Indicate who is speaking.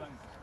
Speaker 1: Blanco.